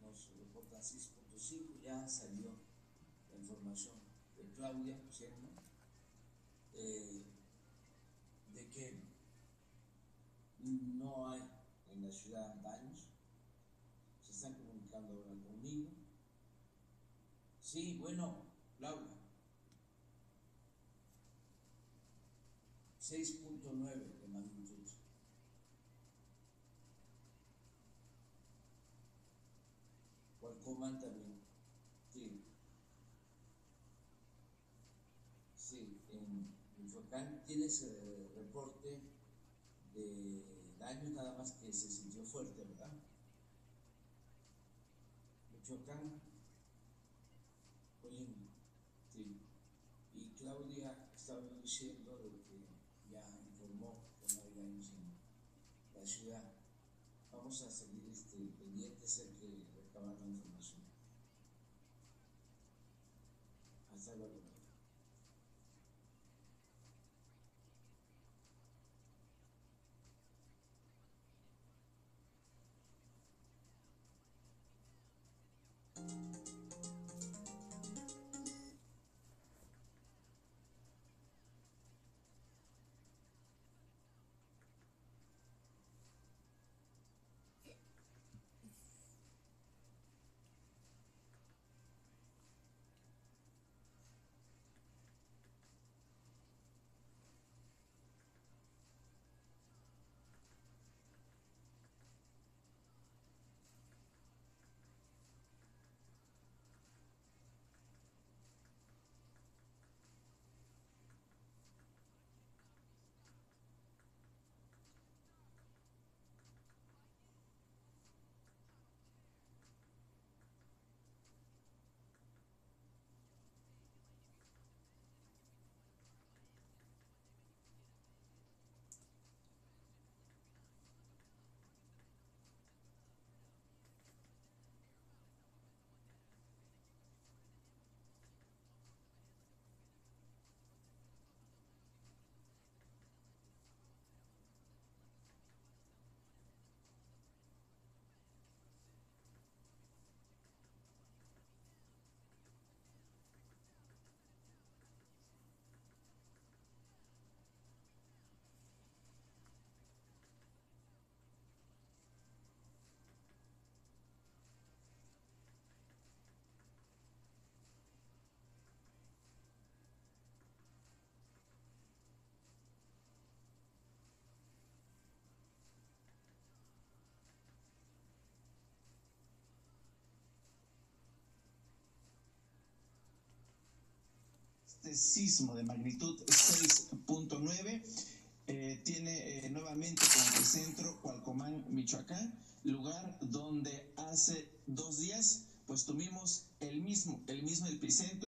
nos reportan 6.5, ya salió la información de Claudia. Eh, de que no hay en la ciudad daños, se están comunicando ahora conmigo. Sí, bueno, Laura, 6.9 de magnitud. Cualcomán también. Sí. Sí, en Michoacán tienes el reporte de daño nada más que se sintió fuerte, ¿verdad? Michoacán, oye, sí. Y Claudia estaba diciendo de que ya informó que hay daños en la ciudad. Vamos a seguir este, pendientes el que recabando información. Hasta luego. Este sismo de magnitud 6.9 eh, tiene eh, nuevamente como centro Cualcomán, Michoacán, lugar donde hace dos días pues tuvimos el mismo, el mismo epicentro.